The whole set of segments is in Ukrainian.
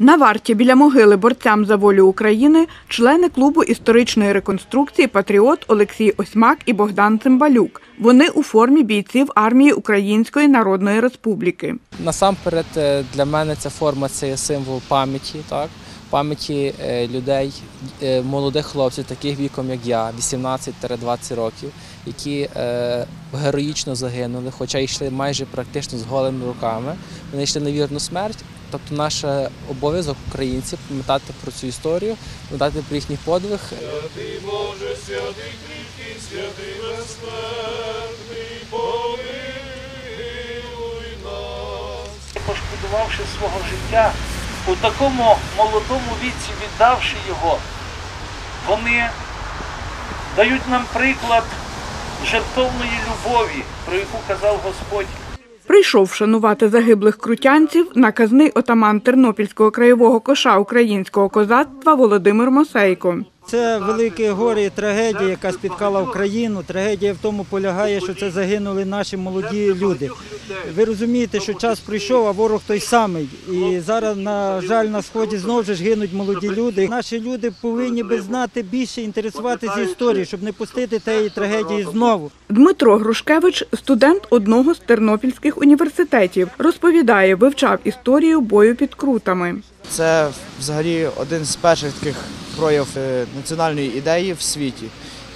На варті біля могили борцям за волю України члени клубу історичної реконструкції Патріот Олексій Осьмак і Богдан Цимбалюк. Вони у формі бійців армії Української Народної Республіки. Насамперед е, для мене ця форма це символ пам'яті, так? пам'яті е, людей, е, молодих хлопців, таких віком, як я, 18-20 років, які героїчно загинули, хоча йшли майже практично з голими руками. Вони йшли на вірну смерть. Тобто наш е, обов'язок українців пам'ятати про цю історію, пам'ятати про їхній подвиг. пошкодувавши свого життя, у такому молодому віці віддавши його, вони дають нам приклад жертовної любові, про яку казав Господь. Прийшов шанувати загиблих крутянців наказний отаман Тернопільського краєвого коша українського козацтва Володимир Мосейко. Це велике горе і трагедія, яка спіткала Україну. Трагедія в тому полягає, що це загинули наші молоді люди. Ви розумієте, що час прийшов, а ворог той самий. І зараз, на жаль, на сході знову ж гинуть молоді люди. Наші люди повинні би знати більше, інтересуватися історією, щоб не пустити тієї трагедії знову. Дмитро Грушкевич, студент одного з тернопільських університетів, розповідає, вивчав історію бою під крутами. Це взагалі один з перших таких прояв е, національної ідеї в світі.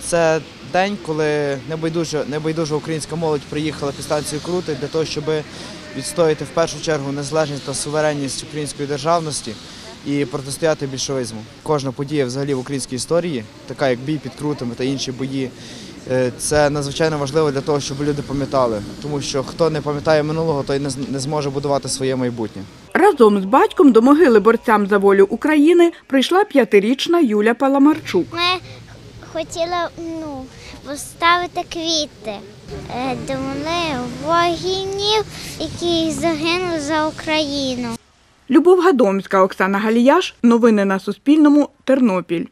Це день, коли небайдужа, небайдужа українська молодь приїхала під станцію Крути для того, щоб відстояти в першу чергу незалежність та суверенність української державності і протистояти більшовизму. Кожна подія взагалі в українській історії, така як бій під крутами та інші бої, е, це надзвичайно важливо для того, щоб люди пам'ятали. Тому що хто не пам'ятає минулого, той не зможе будувати своє майбутнє. Разом з батьком до могили борцям за волю України прийшла п'ятирічна Юля Паламарчук. Ми хотіли ну, поставити квіти е, до вони воїнів, які загинули за Україну. Любов Гадомська, Оксана Галіяш. Новини на Суспільному. Тернопіль.